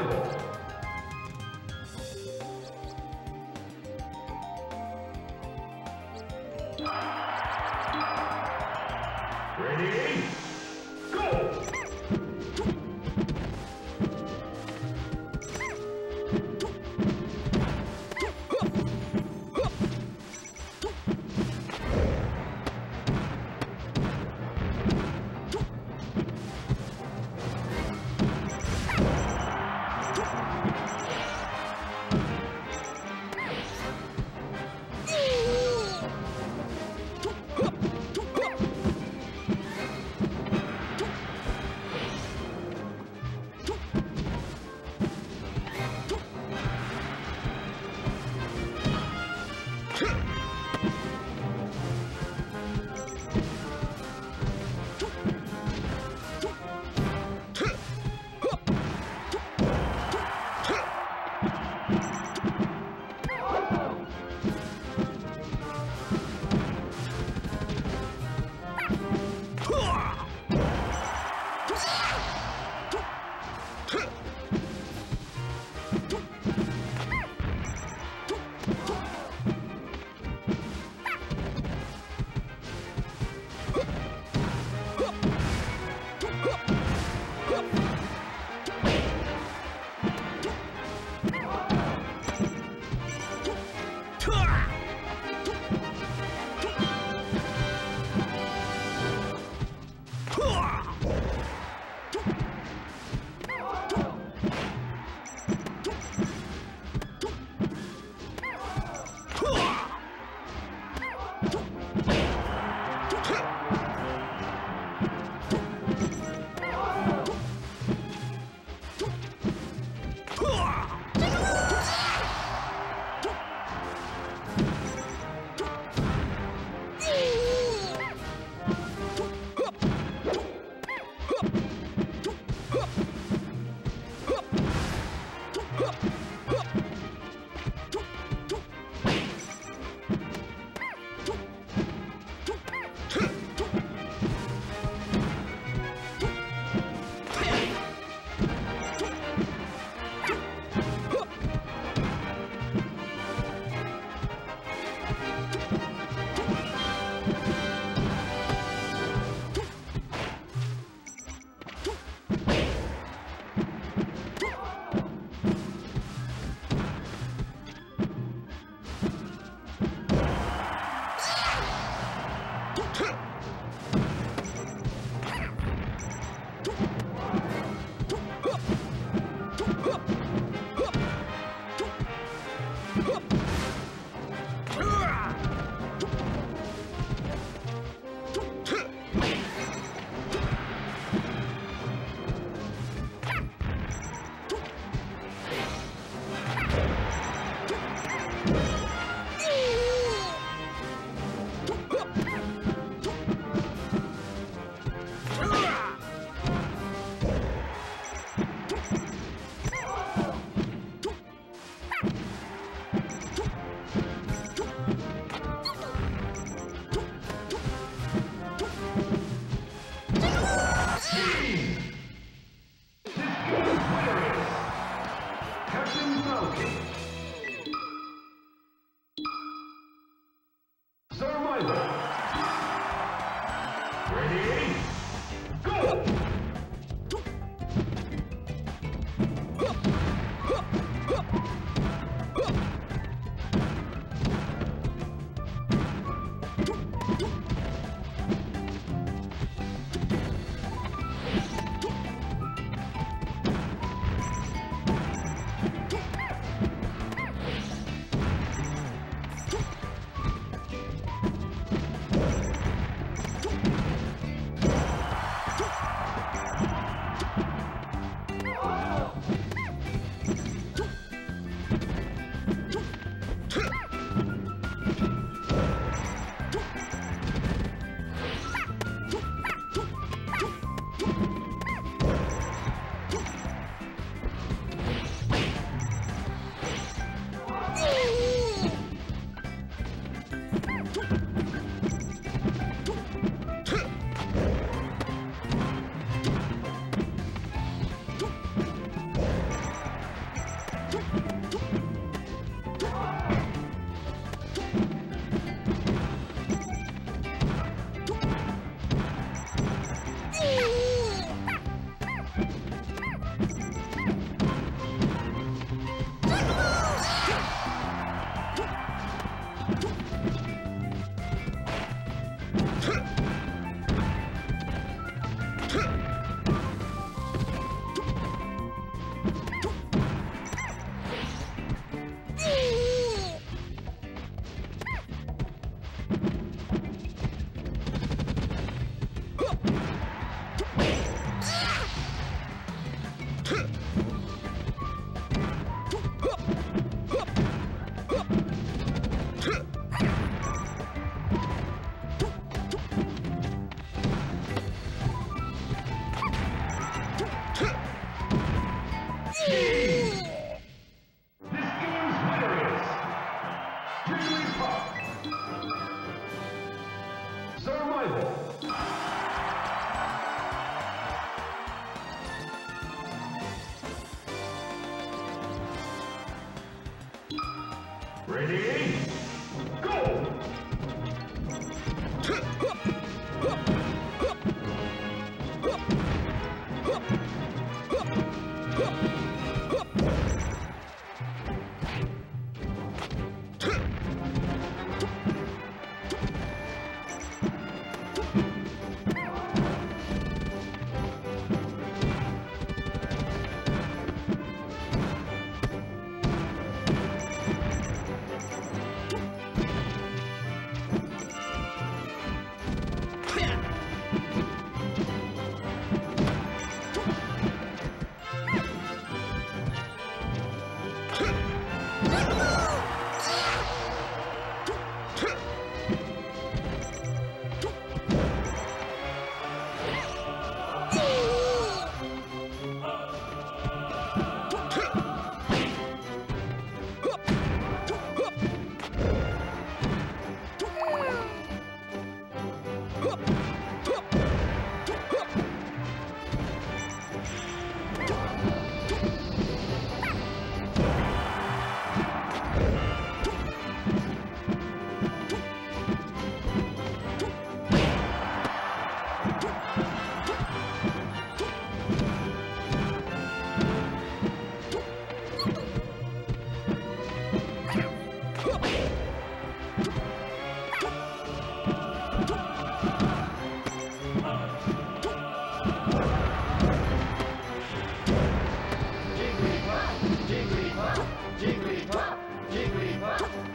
Bible. Huh!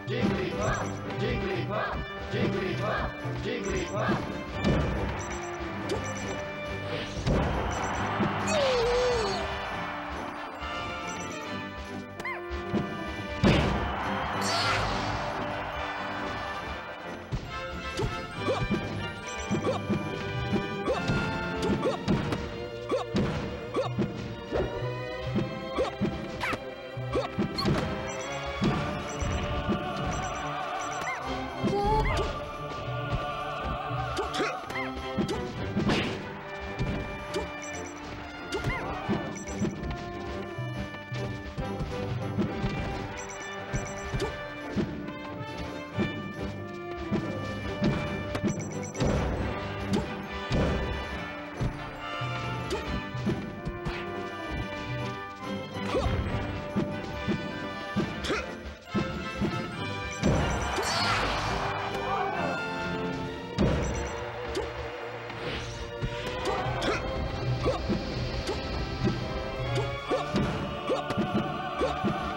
Jigglypuff, Jigglypuff, Jigglypuff, Jigglypuff. Thank you.